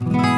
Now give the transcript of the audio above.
Bye.